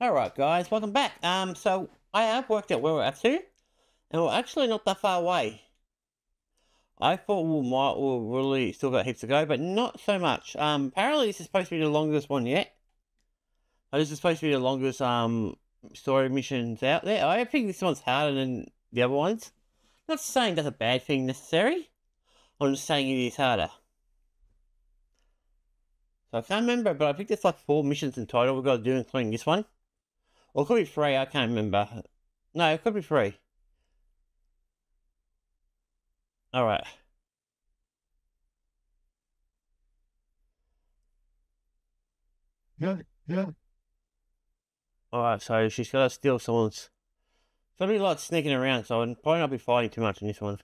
Alright guys, welcome back. Um, so I have worked out where we're at to, and we're actually not that far away. I thought we might we really still got heaps to go, but not so much. Um, apparently this is supposed to be the longest one yet. Uh, This is supposed to be the longest um story missions out there. I think this one's harder than the other ones. Not saying that's a bad thing necessary. I'm just saying it is harder. So I can't remember, but I think there's like four missions in total we've got to do, including this one. Or could be three, I can't remember. No, it could be three. Alright. Yeah, yeah. Alright, so she's got to steal someone's. It's gonna be a lot sneaking around, so I'll probably not be fighting too much in this one.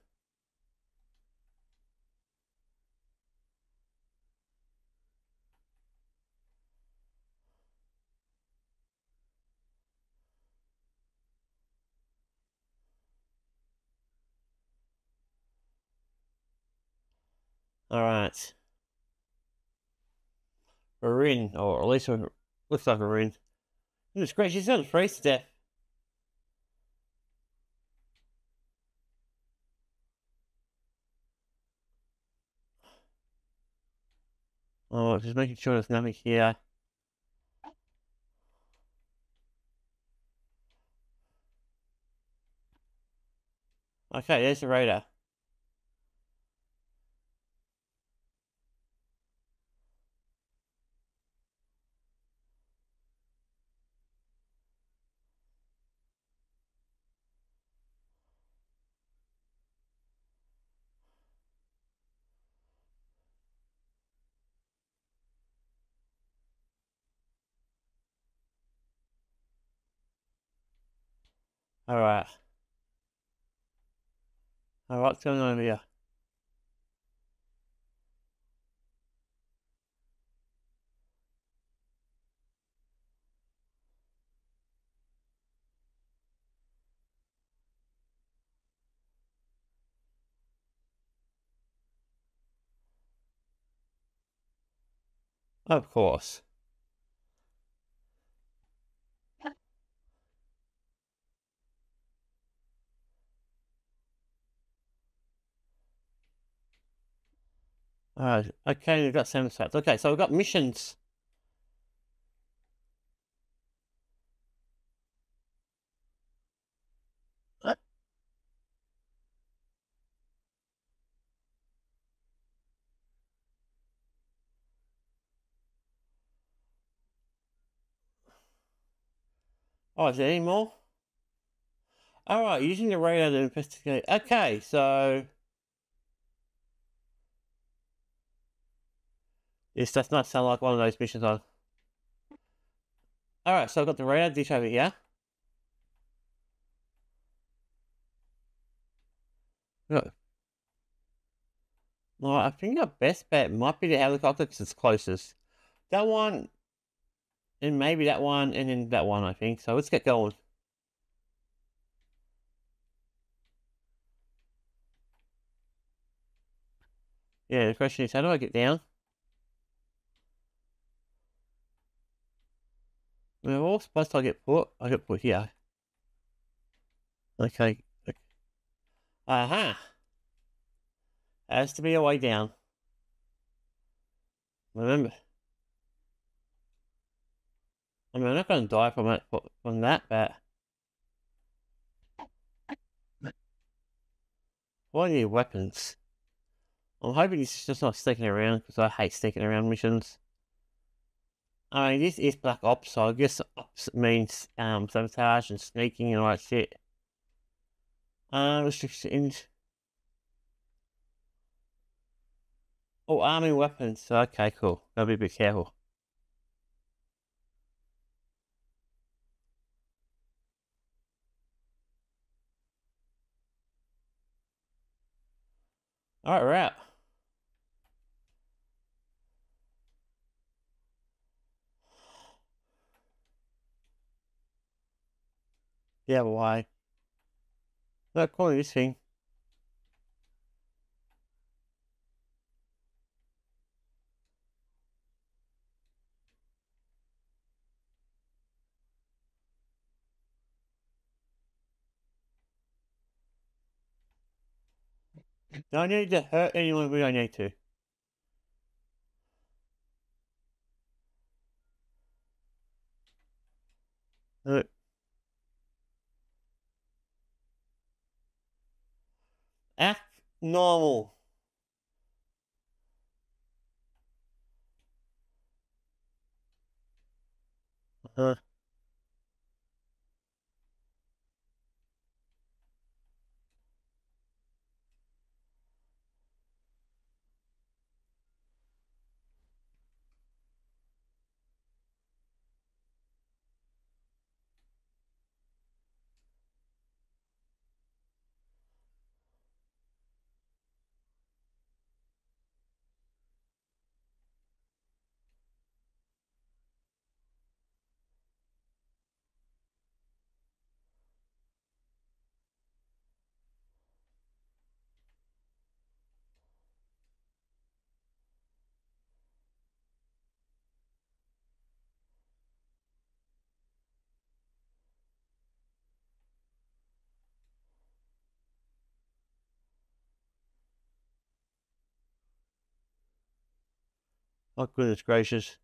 Alright. We're in, or at least we're, looks like we're in. Goodness great, she's gonna freeze to death. Oh, just making sure there's nothing here. Okay, there's the radar. Alright. Alright, what's going on here? Of course. Alright, okay, we've got seven stats. Okay, so we've got missions. Uh. Oh, is there any more? Alright, using the radar to investigate. Okay, so... This does not sound like one of those missions on. Alright, so I've got the radar dish over here. Look. Well, I think our best bet might be the helicopter because it's closest. That one, and maybe that one, and then that one, I think. So let's get going. Yeah, the question is, how do I get down? We're all supposed to get put. I get put here. Okay. Aha. Has to be a way down. Remember. I mean, I'm not going to die from it from that, but. What are your weapons? I'm hoping this is just not sticking around because I hate sticking around missions. I mean, this is Black Ops, so I guess Ops means um, sabotage and sneaking and all that shit. Uh, restrictions. Oh, army weapons. Okay, cool. Gotta be a bit careful. Alright, we're out. Yeah, why? Not quite this thing. Don't need to hurt anyone we don't need to. Look. Act normal. Uh. Oh, goodness gracious.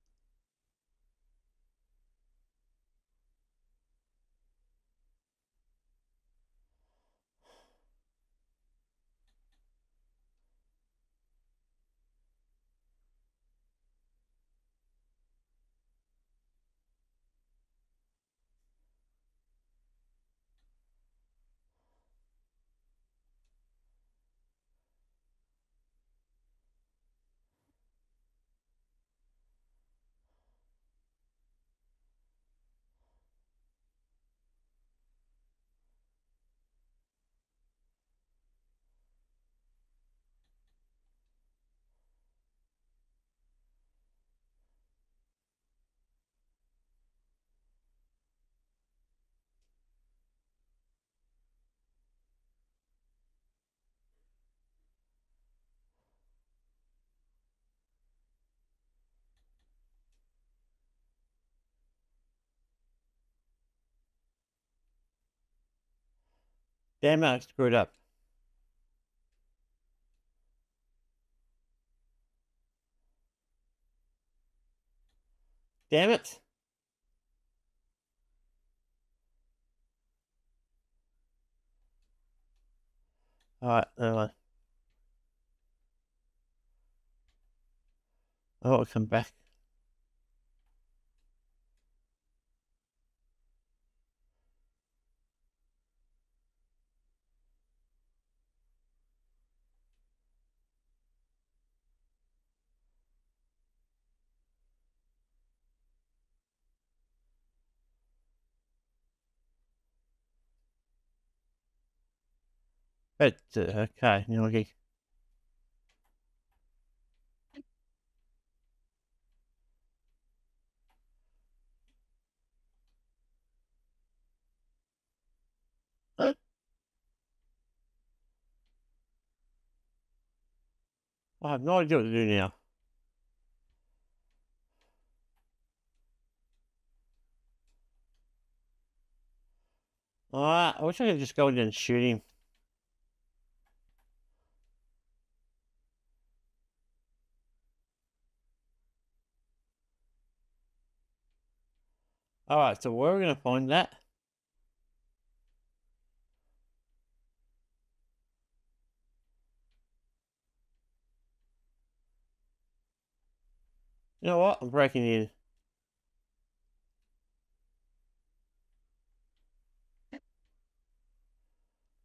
Damn, I screwed up. Damn it. Alright, never mind. Oh, I'll come back. But, uh, okay, okay. I have no idea what to do now. Alright, I wish I could just go in and shoot him. Alright, so where are we going to find that? You know what? I'm breaking in.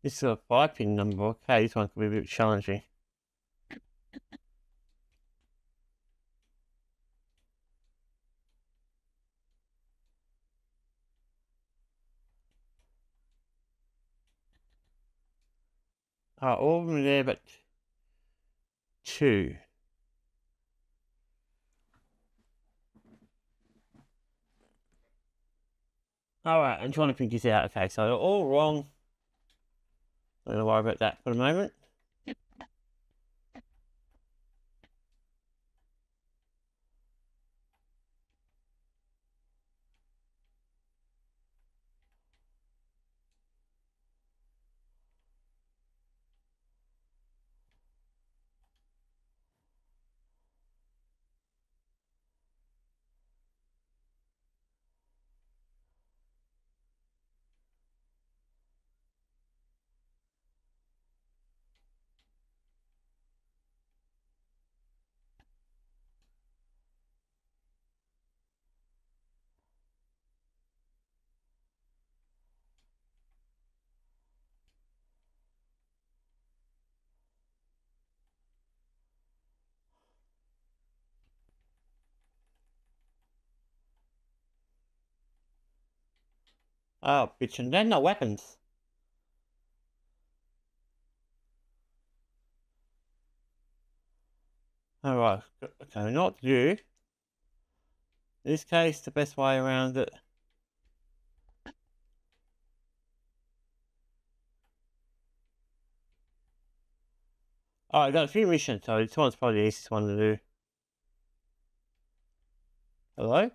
This is a five pin number. Okay, this one could be a bit challenging. Uh, all of them there, but two. Alright, I'm trying to think this out. Okay, so they're all wrong. To worry about that for a moment. Oh, bitch, and they're no weapons. Alright, okay, not you. In this case, the best way around it oh, Alright, got a few missions, so this one's probably the easiest one to do. Hello?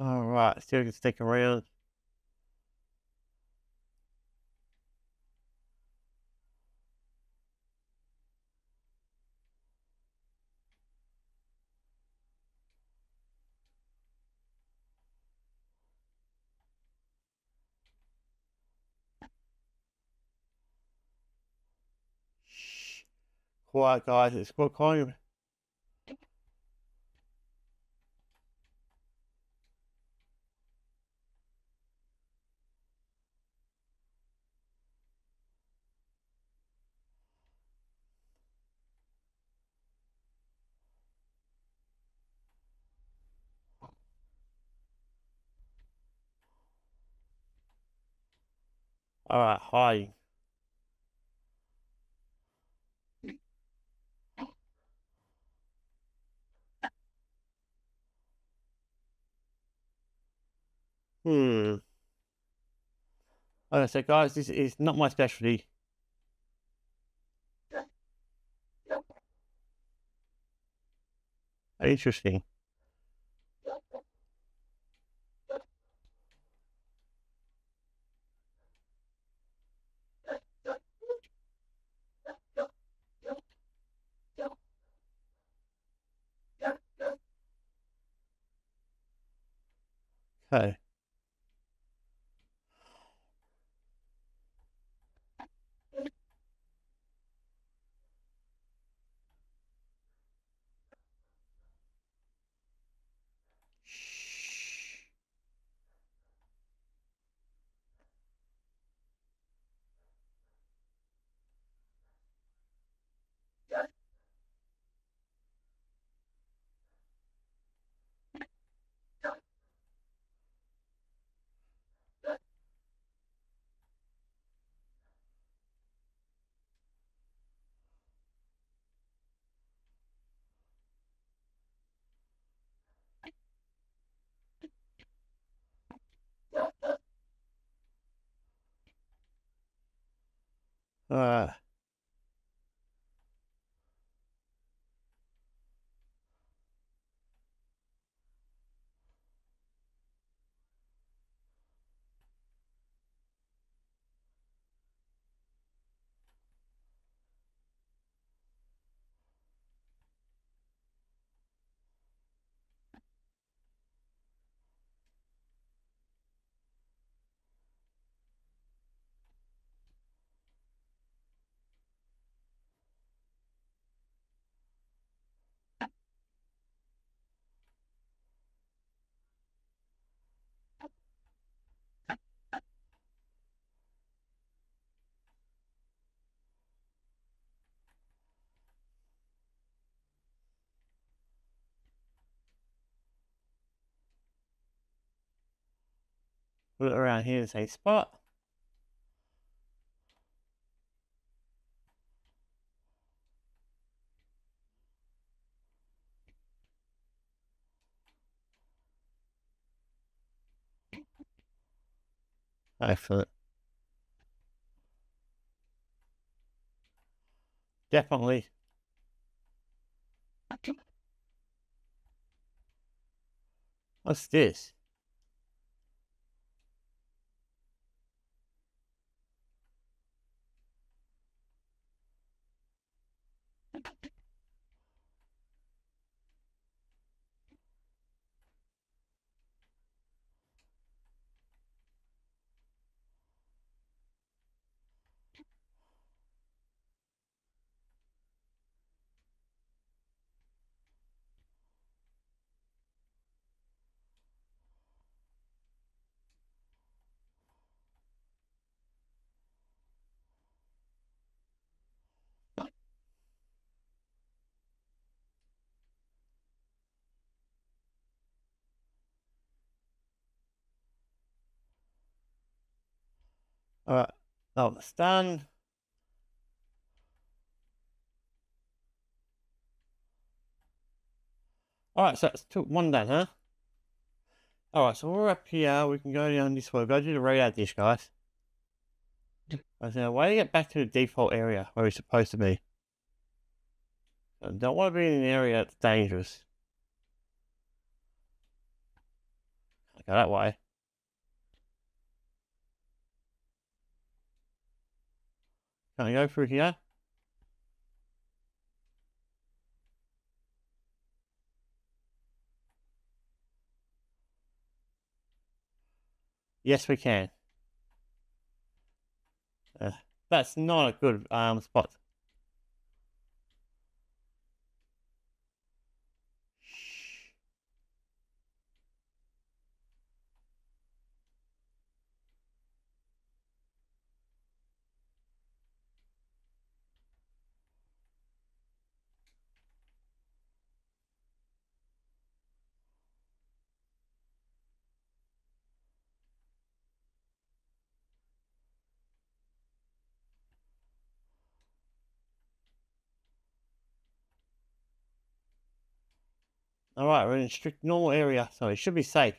Alright, still can stick around. Shh. Quiet guys, it's quite calling. Alright, hi. Hmm. Okay, so guys, this is not my specialty. Interesting. Okay. Uh, Look around here and say spot. Excellent. Definitely. What's this? Alright, now it's done. Alright, so that's two, one done, huh? Alright, so we're up here. We can go down this way. Go to the radar dish, guys. I said, why do you get back to the default area where we're supposed to be? I don't want to be in an area that's dangerous. I go that way. Can I go through here? Yes, we can. Uh, that's not a good um spot. Alright, we're in a strict normal area, so it should be safe.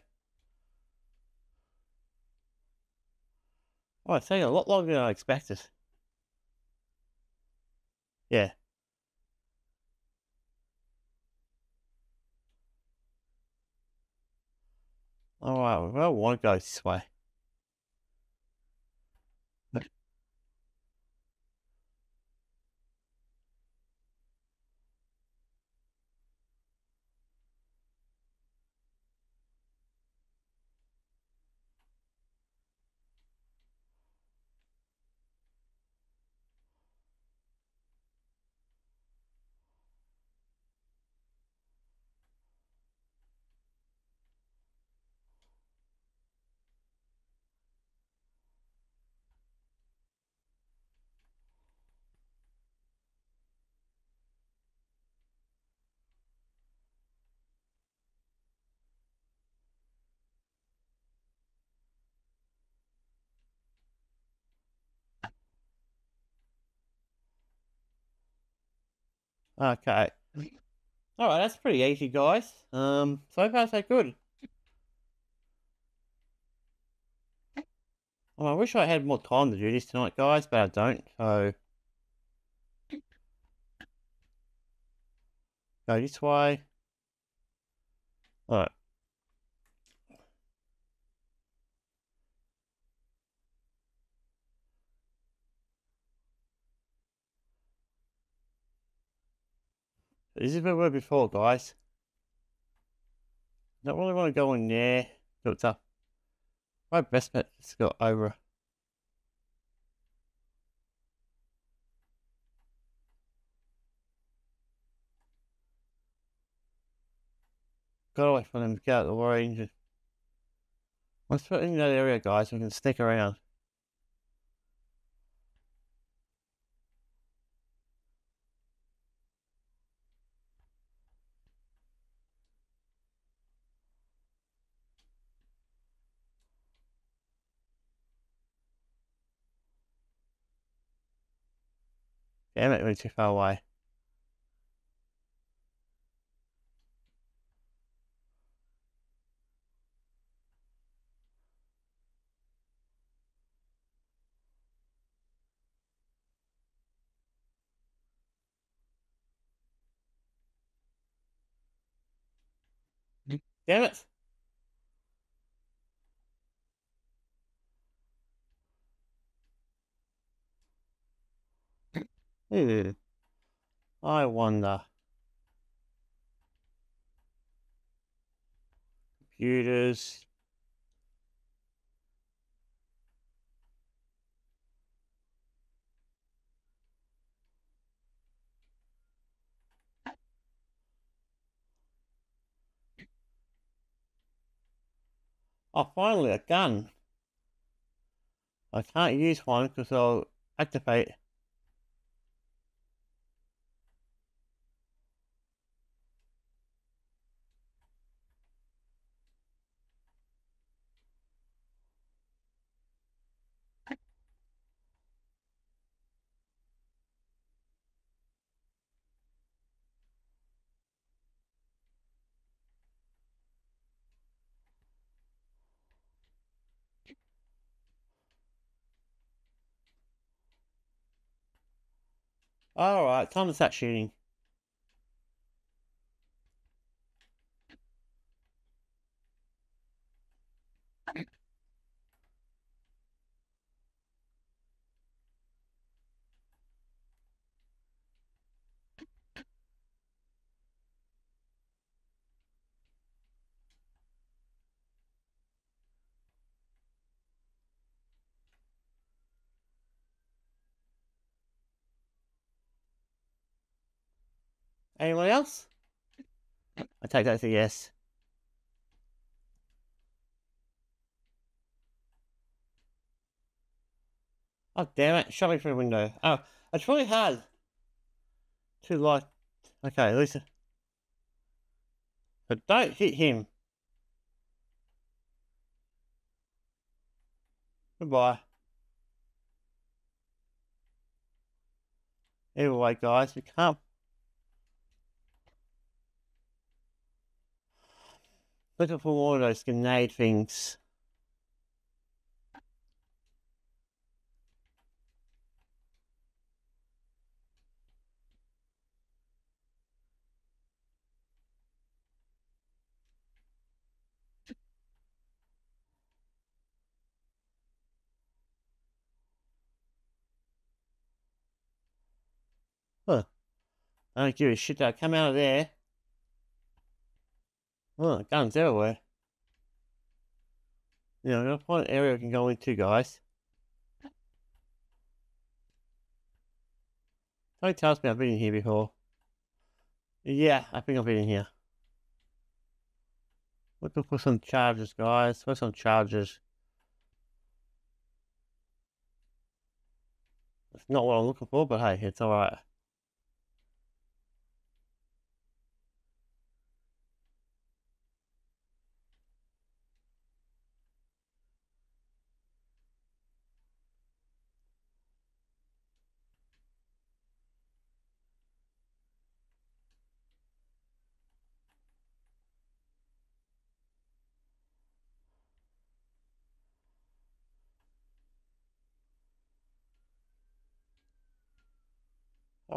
Oh, it's taking a lot longer than I expected. Yeah. Alright, well, I want to go this way. Okay. Alright, that's pretty easy, guys. Um, so far so good. Well, I wish I had more time to do this tonight, guys, but I don't, so... Go this way. Alright. This is where we were before, guys. Don't really want to go in there. It's up. Uh, my best bet is to go over. Got away from them to get out of the range. Once we're in that area, guys, we can stick around. Damn it, we're too far away. Damn it. I wonder. Computers. Oh, finally, a gun. I can't use one because I'll activate. Alright, time to start shooting. Anyone else? I take that as a yes. Oh, damn it. Shot me through the window. Oh, it's really hard to like... Okay, Lisa. But don't hit him. Goodbye. Anyway, guys, we can't Looking for more of those grenade things. Huh. I don't give a shit that come out of there. Oh, guns everywhere. Yeah, I'm gonna find an area I can go into, guys. Somebody tells me I've been in here before. Yeah, I think I've been in here. Looking for some charges, guys. Where's some charges? That's not what I'm looking for, but hey, it's alright.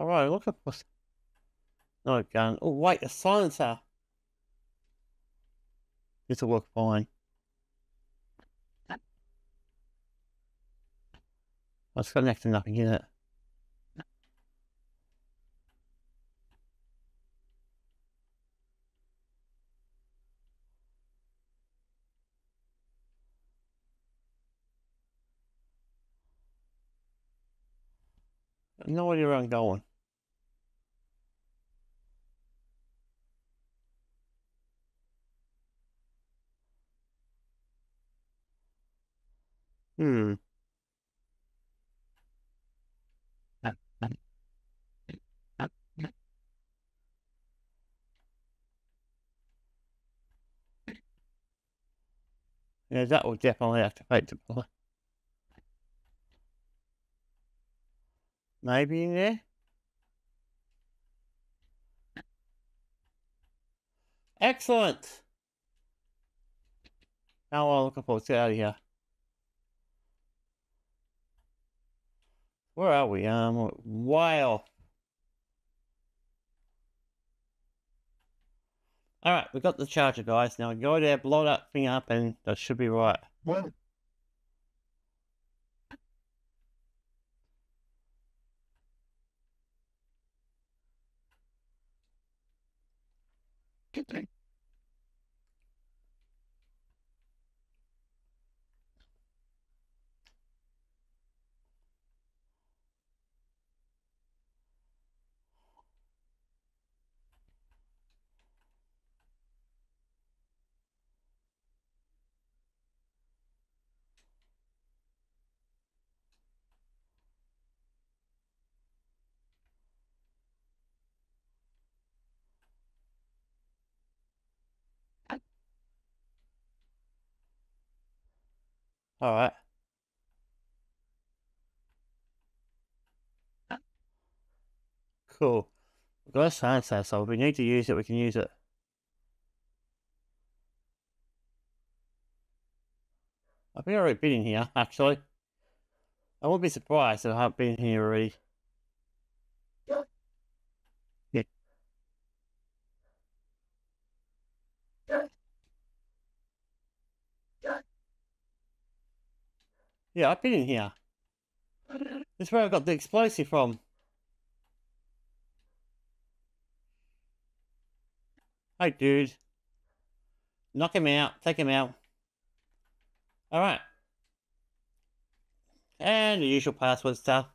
Alright, look at what's... No gun. Oh, wait, a silencer. This'll work fine. It's got next to nothing in it. No idea where I'm going. Hmm. Yeah, that will definitely activate the bullet. Maybe in there? Excellent! Now I'm looking for. Let's get out of here. Where are we? Um, way off. Alright, we got the charger, guys. Now go there, blow that thing up, and that should be right. What? Good thing. Alright. Cool. We've got a sensor, so if we need to use it, we can use it. I've been already been in here, actually. I won't be surprised if I haven't been here already. Yeah, I've been in here. This is where I got the explosive from. Hey, dude. Knock him out. Take him out. Alright. And the usual password stuff.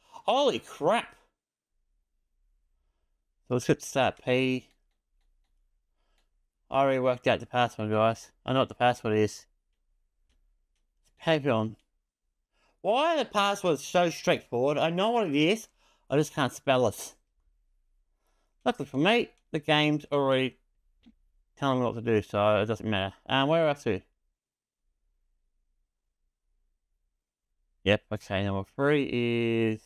Holy crap! So let's hit start P. I already worked out the password, guys. I know what the password is. Pavilion. Why the passwords so straightforward? I know what it is. I just can't spell it. Luckily for me, the game's already telling me what to do, so it doesn't matter. And um, where are we? Yep, okay, number three is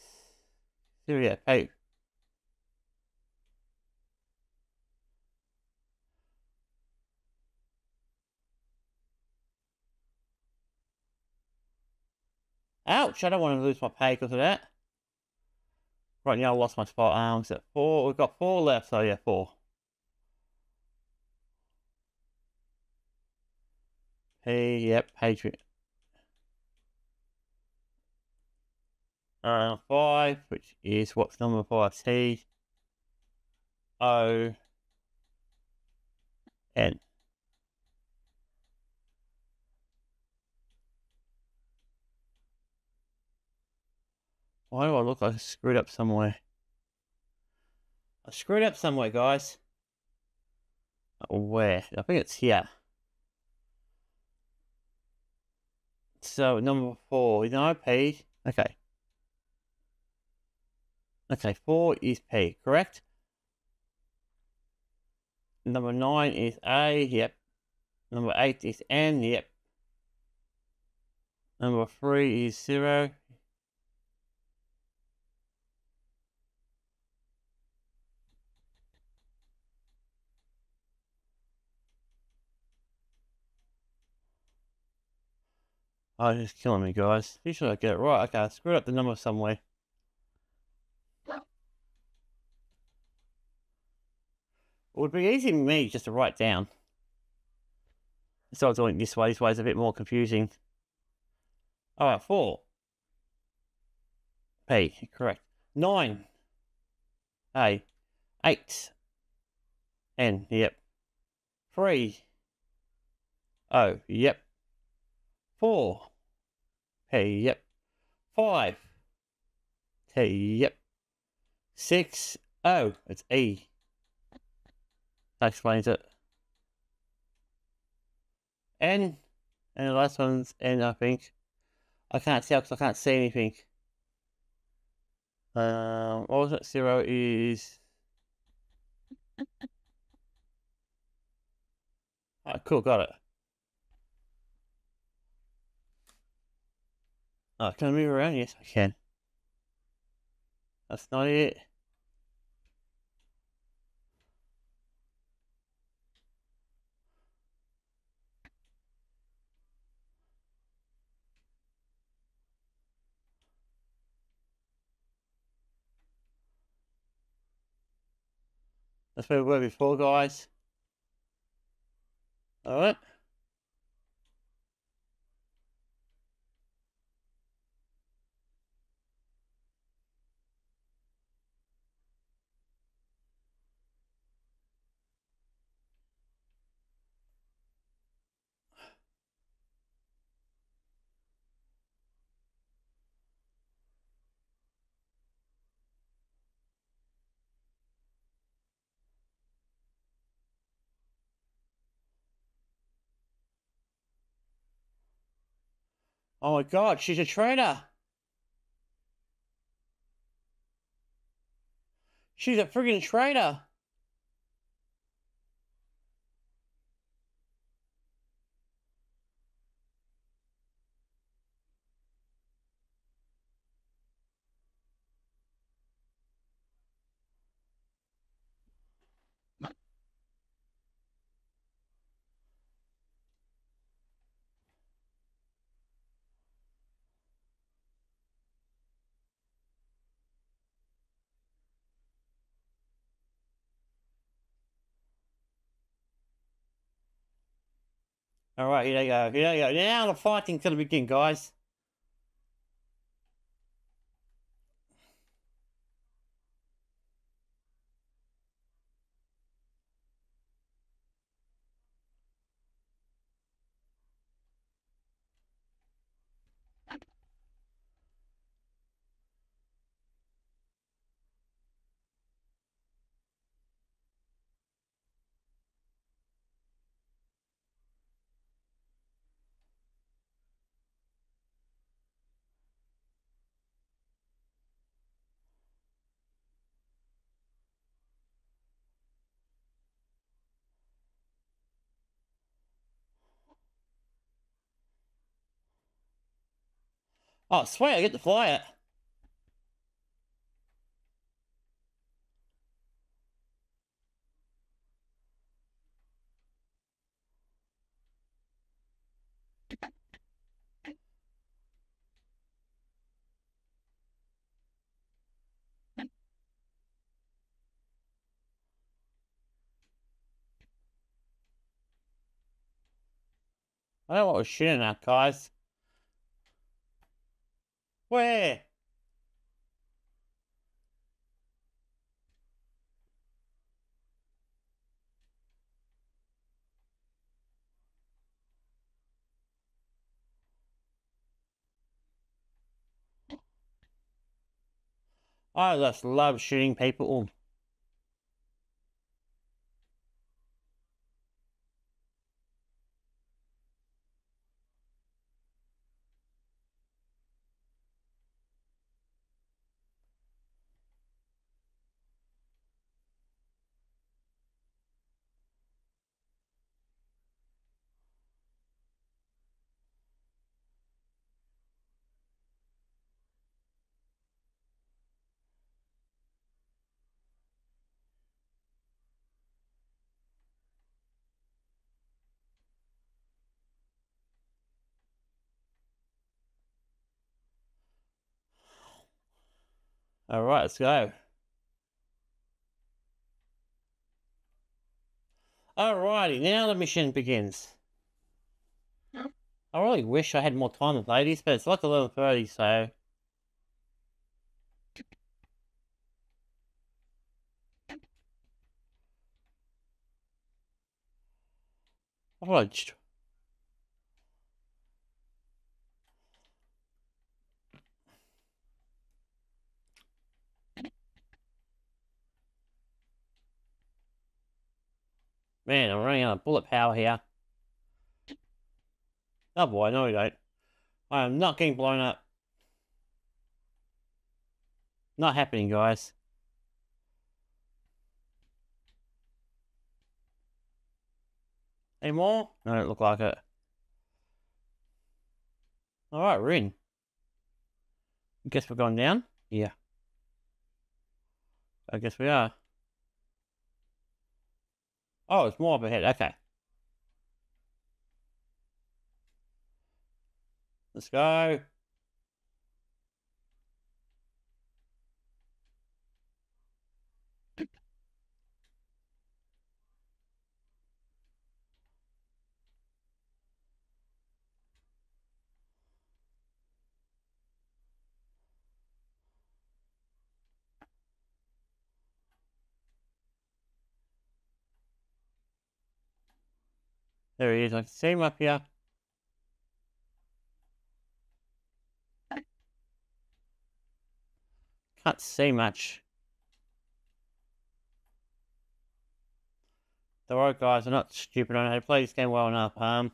Syria. Hey. Ouch, I don't want to lose my pay because of that. Right now I lost my spot arms at four. We've got four left, so yeah, four. Hey, yep, Patriot. Uh, five, which is what's number five? T O N. Why do I look like I screwed up somewhere? I screwed up somewhere, guys. Oh, where? I think it's here. So, number four is an P. Okay. Okay, four is P, correct? Number nine is A, yep. Number eight is N, yep. Number three is zero. Oh, it's killing me, guys. Usually I get it right. Okay, I screwed up the number somewhere. It would be easy for me just to write down. So I'm doing this way. This way is a bit more confusing. Alright, four. P, correct. Nine. A. Eight. N, yep. Three. O, yep. Four. Hey, yep. Five. T, yep. Six. O, it's E. That explains it. N, and the last one's N, I think. I can't tell because I can't see anything. Um, what was it? Zero is. Oh, cool, got it. Oh, can I move around? Yes, I can. That's not it. That's where we were before, guys. Alright. Oh my god, she's a traitor! She's a friggin' traitor! Alright, here they go. Here they go. Now the fighting's gonna begin, guys. Oh, sweet, I get to fly it. I don't know what we're shooting at, guys. Where? I just love shooting people. Alright, let's go. Alrighty, now the mission begins. I really wish I had more time with ladies, but it's like 11.30, so... I just Man, I'm running out of bullet power here. Oh boy, no we don't. I am not getting blown up. Not happening, guys. Any more? No, don't look like it. Alright, we're in. I Guess we're going down? Yeah. I guess we are. Oh, it's more up ahead. Okay. Let's go. There he is. I can see him up here. Can't see much. The right guys are not stupid. Know how to play this game well enough. Um,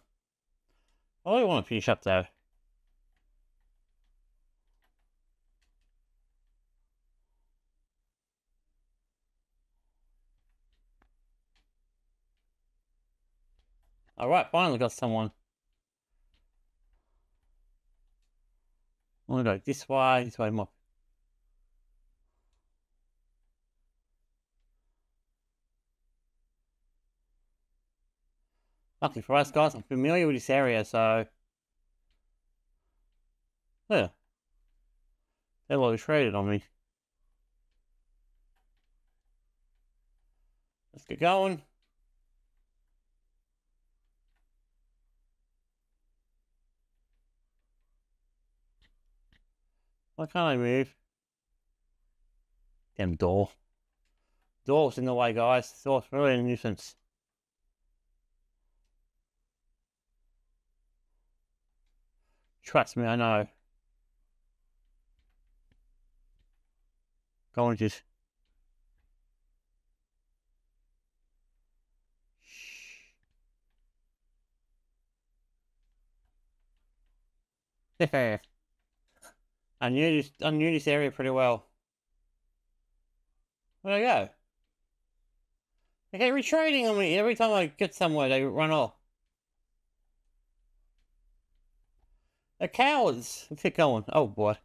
I really want to finish up though. Alright, finally got someone. Oh, I'm gonna go this way, this way more. Luckily for us guys, I'm familiar with this area, so... Yeah. They're all traded on me. Let's get going. Why can't I move? Damn door. Door's in the way, guys. Door's really a nuisance. Trust me, I know. Go. Shh. I knew this. I knew this area pretty well. Where'd I go? They get retreating on me every time I get somewhere. They run off. They're cowards. Let's going. Oh boy.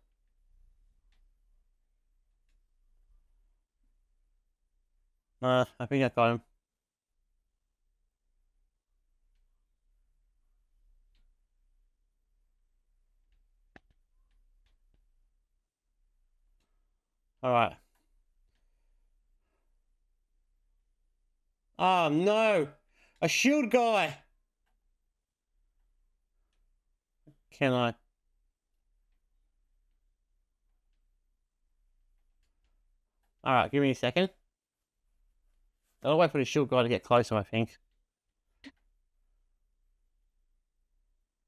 Uh, I think I got him. Alright. Oh ah, no! A shield guy! Can I? Alright, give me a second. I'll wait for the shield guy to get closer, I think.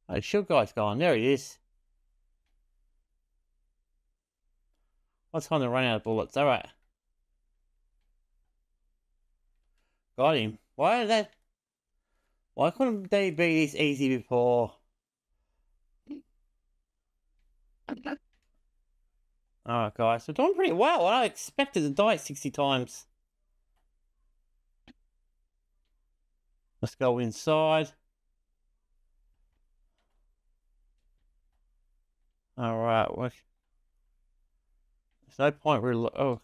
Oh, the shield guy's gone. There he is. Kind of running out of bullets. Alright. Got him. Why that... Why couldn't they be this easy before? Alright guys, we're doing pretty well. I expected to die 60 times. Let's go inside. Alright, no point really... Oh.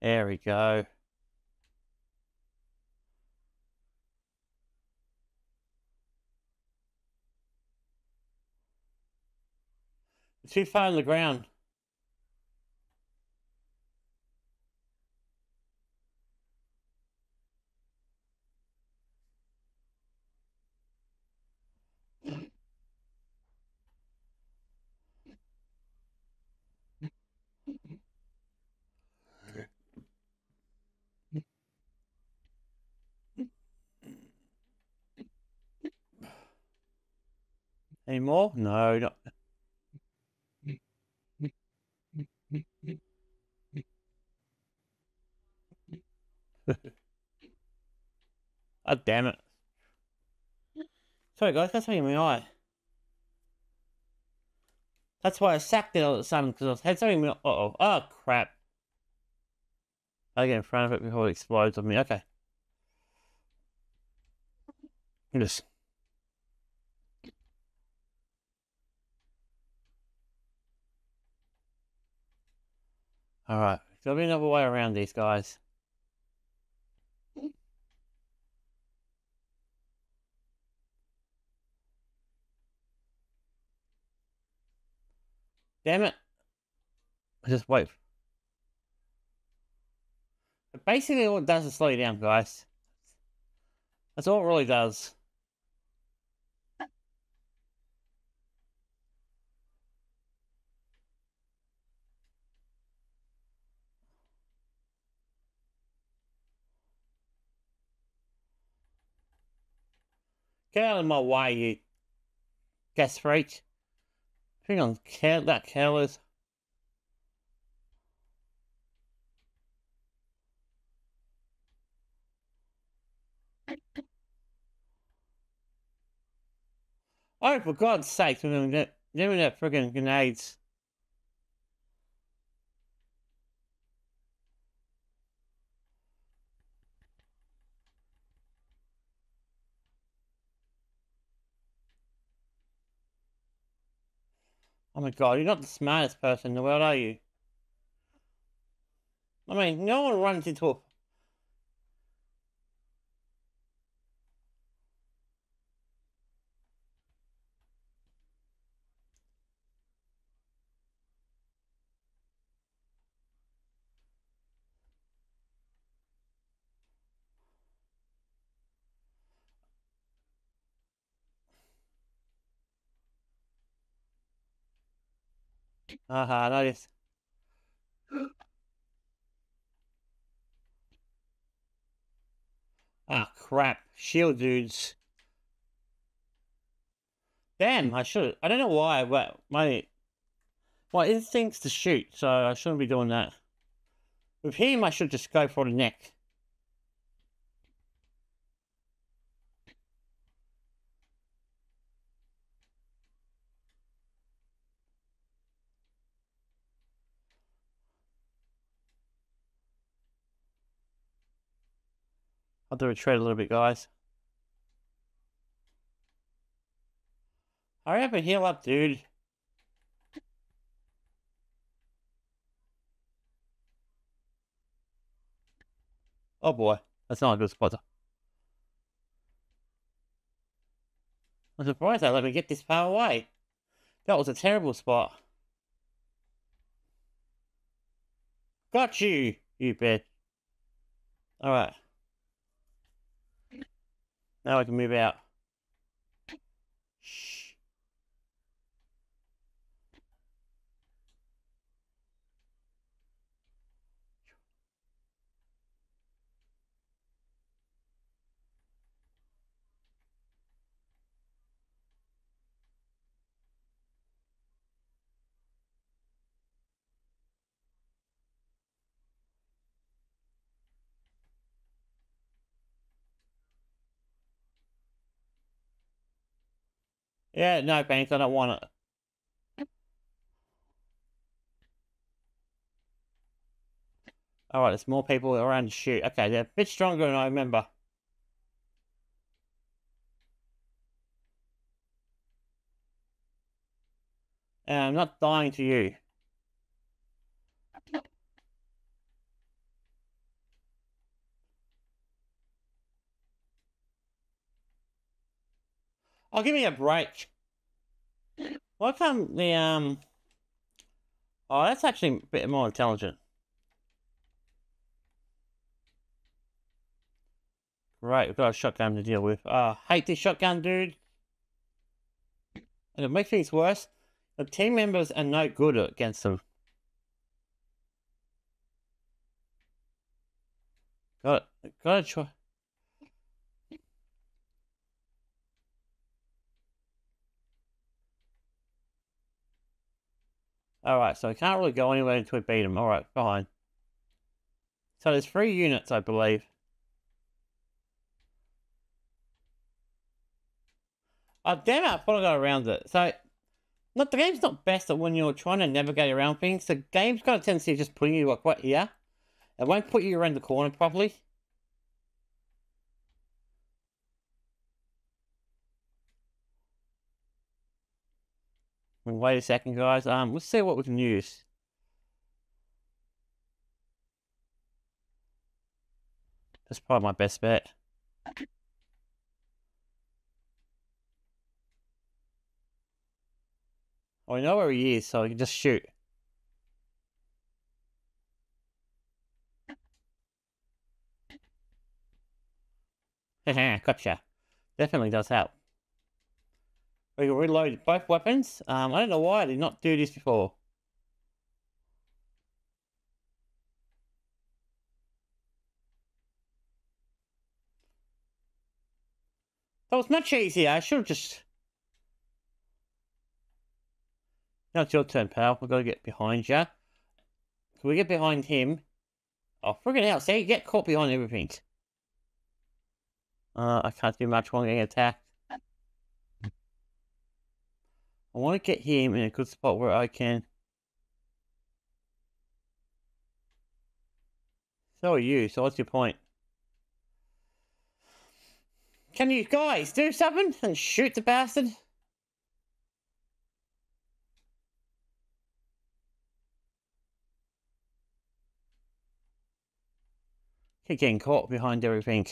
There we go. too far on the ground. Any more? No, not. oh, damn it. Sorry, guys, that's in my eye. That's why I sacked it all of a sudden, because I was had something. Uh oh. Oh, crap. I get in front of it before it explodes on me. Okay. Just. Alright. There'll be another way around these guys. Damn it. Just wait. But basically all it does is slow you down, guys. That's all it really does. Get out of my way, you gas freak. Hang on, care that careless. Oh, for God's sake, gonna get, that friggin' grenades. Oh my god, you're not the smartest person in the world, are you? I mean, no one runs into a... Aha, nice. Ah, crap. Shield dudes. Damn, I should. I don't know why, but my my instincts to shoot, so I shouldn't be doing that. With him, I should just go for the neck. I'll do a trade a little bit, guys. Hurry up and heal up, dude. Oh boy, that's not a good spot. I'm surprised I let me get this far away. That was a terrible spot. Got you, you bitch. Alright. Now I can move out. Yeah, no, thanks. I don't want it. Alright, there's more people around to shoot. Okay, they're a bit stronger than I remember. And I'm not dying to you. Oh, give me a break. Why can't the, um... Oh, that's actually a bit more intelligent. Right, we've got a shotgun to deal with. Uh, hate this shotgun, dude. And it makes things worse, the team members are no good against them. Got it. Gotta try. Alright, so I can't really go anywhere until we beat him. Alright, fine. So there's three units, I believe. Oh, damn it, I thought I got around it. So, look, the game's not best at when you're trying to navigate around things. The game's got a tendency of just putting you like right here. It won't put you around the corner properly. Wait a second, guys. Um, let's see what we can use. That's probably my best bet. Oh, I know where he is, so I can just shoot. Gotcha. Definitely does help. We can reload both weapons. Um, I don't know why I did not do this before. That was much easier. I should have just... Now it's your turn, pal. We've got to get behind you. Can we get behind him? Oh, friggin' hell. See, you get caught behind everything. Uh, I can't do much while getting attacked. I want to get him in a good spot where I can... So are you, so what's your point? Can you guys do something and shoot the bastard? Keep getting caught behind everything.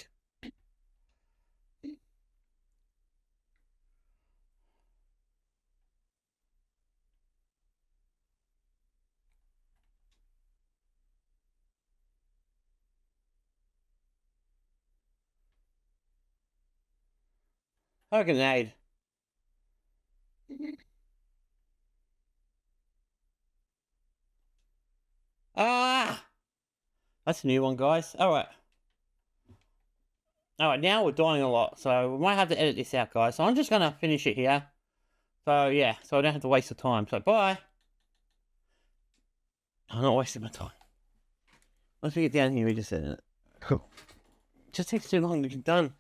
Oh, grenade. Ah! That's a new one, guys. Alright. Alright, now we're dying a lot, so we might have to edit this out, guys. So I'm just going to finish it here. So, yeah, so I don't have to waste the time. So, bye! I'm not wasting my time. Once we get down here, we just edit it. Cool. just takes too long to get done.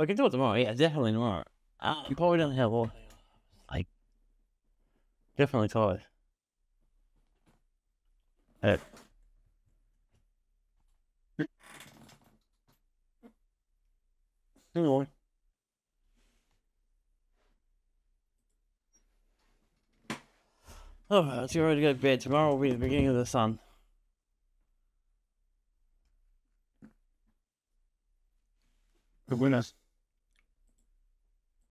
I can do it tomorrow. Yeah, definitely tomorrow. Uh, I probably don't have all. Like, definitely tired. Uh, on. Alright, let's get ready to go to bed. Tomorrow will be the beginning of the sun. Qué buenas.